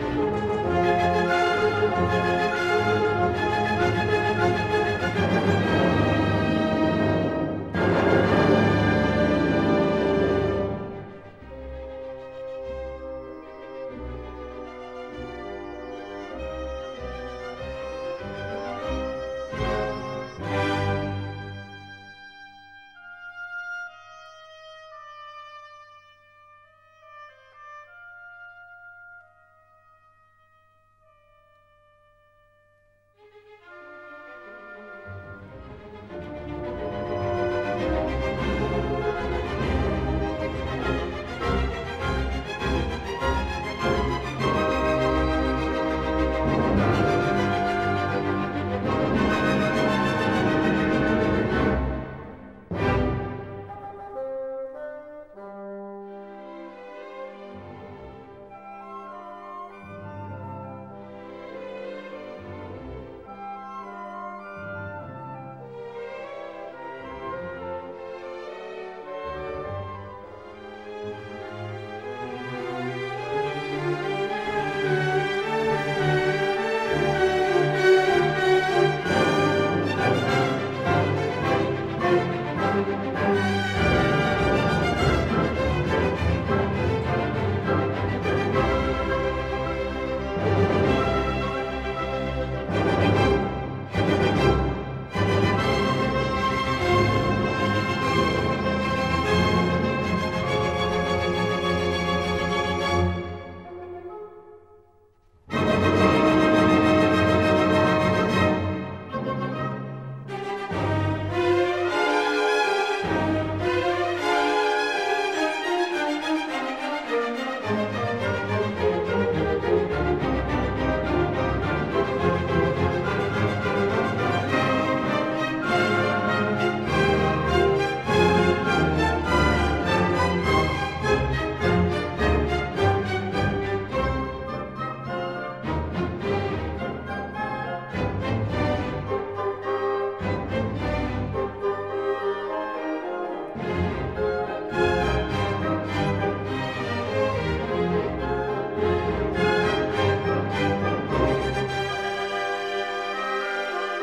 Müzik